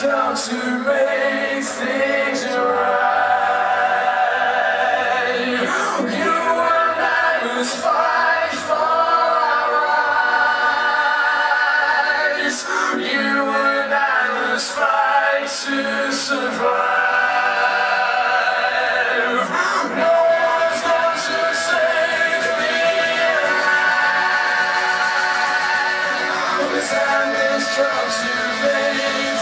come to make things right. You and I must fight for our rights. You and I must fight to survive. Trying to make